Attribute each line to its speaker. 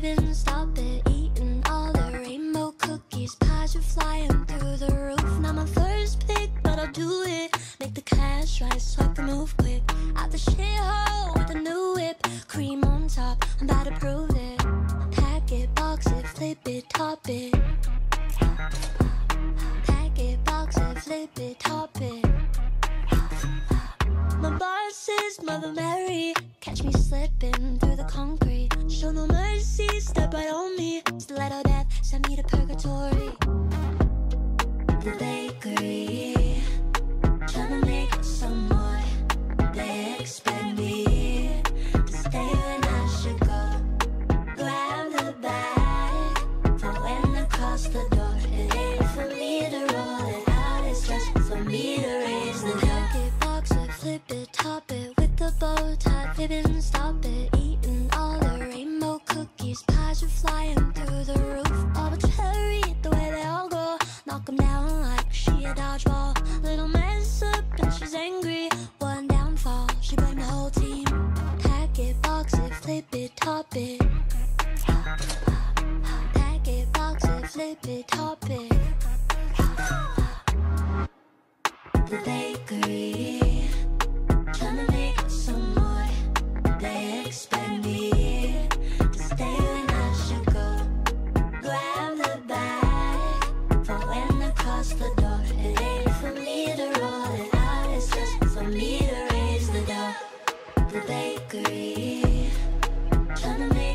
Speaker 1: fibbing, stop it. Eating all the rainbow cookies, pies are flying through the roof. Not my first pick, but I'll do it. Make the cash right, swipe the move quick. Out the shithole with a new whip, cream on top. I'm about to prove it. Pack it, box it, flip it, top it. Pack it, box it, flip it, top it. Mother Mary. Catch me slipping through the concrete. Show no mercy, step right on me. Stiletto death, send me to purgatory. The bakery, trying to make some more. They expect me to stay when I should go. Grab the bag when I cross the door. It ain't for me to roll it out, it's just for me to raise the flip it, top it stop it. Eating all the rainbow cookies, pies are flying through the roof. All the cherry, the way they all go, down like she a dodgeball. Little mess up and she's angry. One downfall, she the whole team. Pack it, box it, flip it, top it. Pack it, box it, flip it, top it. The bakery, bakery, trying to make